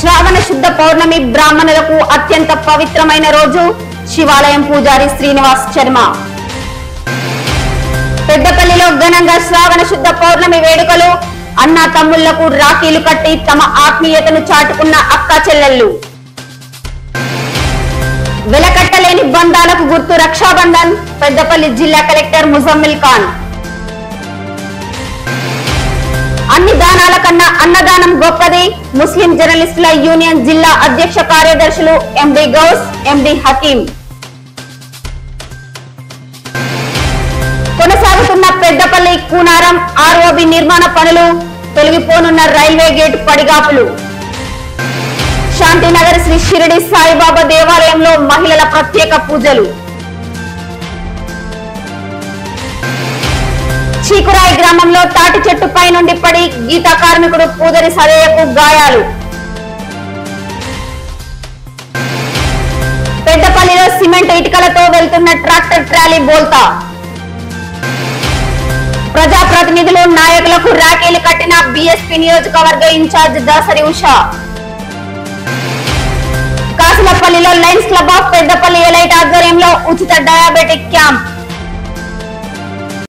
శుద్ధ పౌర్ణమి బ్రాహ్మణులకు అత్యంత పవిత్రమైన రోజు శివాలయం పూజారి శ్రీనివాస్ శర్మ. పెద్దపల్లిలో ఘనంగా శ్రావణ శుద్ధ పౌర్ణమి వేడుకలు అన్న తమ్ముళ్ళకు రాఖీలు కట్టి తమ ఆత్మీయతను చాటుకున్న అక్క చెల్లెళ్ళు. వెలకట్టలేని బంధాలకు గుర్తు రక్షాబంధన్ పెద్దపల్లి జిల్లా కలెక్టర్ ముజమ్మిల్ ఖాన్. అన్ని దానాల కన్నా అన్నదానం గొప్పది. ముస్లిం జర్నలిస్టుల యూనియన్ జిల్లా అధ్యక్ష కార్యదర్శులు ఎండి గౌస్ ఎండి హకీం. కొనసాగుతున్న పెద్దపల్లి కూనారం ఆర్ఓబి నిర్మాణ పనులు తొలగిపోనున్న రైల్వే గేట్ పడిగాపులు. శాంతినగర్ శ్రీ షిరిడి సాయిబాబా దేవాలయంలో మహిళల ప్రత్యేక పూజలు. చీకురాయి గ్రామంలో తాటి చెట్టుపై నుండి పడి గీత కార్మికుడు పూదరి సదయ్యకు గాయాలు. పెద్దపల్లిలో సిమెంట్ ఇటుకలతో వెళ్తున్న ట్రాక్టర్ ట్రాలీ బోల్తా. ప్రజాప్రతినిధులు నాయకులకు రాఖీలు కట్టిన బీఎస్పీ నియోజకవర్గ incharge Dasari Usha. కాసులపల్లిలో Lions Club of Peddapalli elite ఆధ్వర్యంలో ఉచిత డయాబెటిక్ క్యాంప్.